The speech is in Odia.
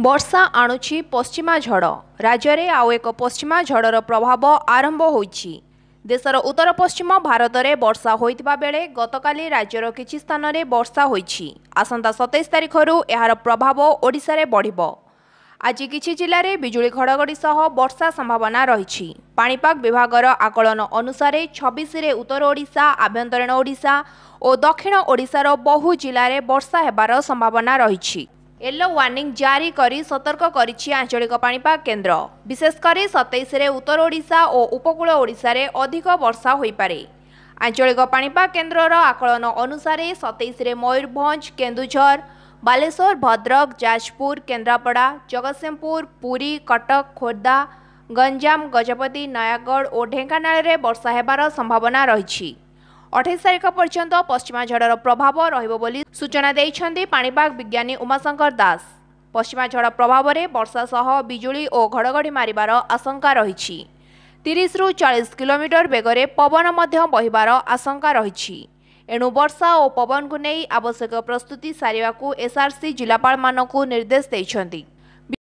ବର୍ଷା ଆଣୁଛି ପଶ୍ଚିମା ଝଡ଼। ରାଜ୍ୟରେ ଆଉ ଏକ ପଶ୍ଚିମା ଝଡ଼ର ପ୍ରଭାବ ଆରମ୍ଭ ହୋଇଛି। ଦେଶର ଉତ୍ତର ପଶ୍ଚିମ ଭାରତରେ ବର୍ଷା ହୋଇଥିବା ବେଳେ ଗତକାଲି ରାଜ୍ୟର କିଛି ସ୍ଥାନରେ ବର୍ଷା ହୋଇଛି। ଆସନ୍ତା ସତେଇଶ ତାରିଖରୁ ଏହାର ପ୍ରଭାବ ଓଡ଼ିଶାରେ ବଢ଼ିବ। ଆଜି କିଛି ଜିଲ୍ଲାରେ ବିଜୁଳି ଘଡ଼ଘଡ଼ି ସହ ବର୍ଷା ସମ୍ଭାବନା ରହିଛି। ପାଣିପାଗ ବିଭାଗର ଆକଳନ ଅନୁସାରେ ଛବିଶରେ ଉତ୍ତର ଓଡ଼ିଶା ଆଭ୍ୟନ୍ତରୀଣ ଓଡ଼ିଶା ଓ ଦକ୍ଷିଣ ଓଡ଼ିଶାର ବହୁ ଜିଲ୍ଲାରେ ବର୍ଷା ହେବାର ସମ୍ଭାବନା ରହିଛି। ୟେଲୋ ୱାର୍ଣ୍ଣିଂ ଜାରି କରି ସତର୍କ କରିଛି ଆଞ୍ଚଳିକ ପାଣିପାଗ କେନ୍ଦ୍ର ବିଶେଷ କରି ସତେଇଶରେ ଉତ୍ତର ଓଡ଼ିଶା ଓ ଉପକୂଳ ଓଡ଼ିଶାରେ ଅଧିକ ବର୍ଷା ହୋଇପାରେ ଆଞ୍ଚଳିକ ପାଣିପାଗ କେନ୍ଦ୍ରର ଆକଳନ ଅନୁସାରେ ସତେଇଶରେ ମୟୂରଭଞ୍ଜ କେନ୍ଦୁଝର ବାଲେଶ୍ୱର ଭଦ୍ରକ ଯାଜପୁର କେନ୍ଦ୍ରାପଡ଼ା ଜଗତସିଂହପୁର ପୁରୀ କଟକ ଖୋର୍ଦ୍ଧା ଗଞ୍ଜାମ ଗଜପତି ନୟାଗଡ଼ ଓ ଢେଙ୍କାନାଳରେ ବର୍ଷା ହେବାର ସମ୍ଭାବନା ରହିଛି ଅଠେଇଶ ତାରିଖ ପର୍ଯ୍ୟନ୍ତ ପଶ୍ଚିମା ଝଡ଼ର ପ୍ରଭାବ ରହିବ ବୋଲି ସୂଚନା ଦେଇଛନ୍ତି ପାଣିପାଗ ବିଜ୍ଞାନୀ ଉମାଶଙ୍କର ଦାସ। ପଶ୍ଚିମା ଝଡ଼ ପ୍ରଭାବରେ ବର୍ଷା ସହ ବିଜୁଳି ଓ ଘଡ଼ଘଡ଼ି ମାରିବାର ଆଶଙ୍କା ରହିଛି। ତିରିଶରୁ ଚାଳିଶ କିଲୋମିଟର ବେଗରେ ପବନ ମଧ୍ୟ ବହିବାର ଆଶଙ୍କା ରହିଛି। ଏଣୁ ବର୍ଷା ଓ ପବନକୁ ନେଇ ଆବଶ୍ୟକ ପ୍ରସ୍ତୁତି ସାରିବାକୁ ଏସ୍ଆର୍ସି ଜିଲ୍ଲାପାଳମାନଙ୍କୁ ନିର୍ଦ୍ଦେଶ ଦେଇଛନ୍ତି।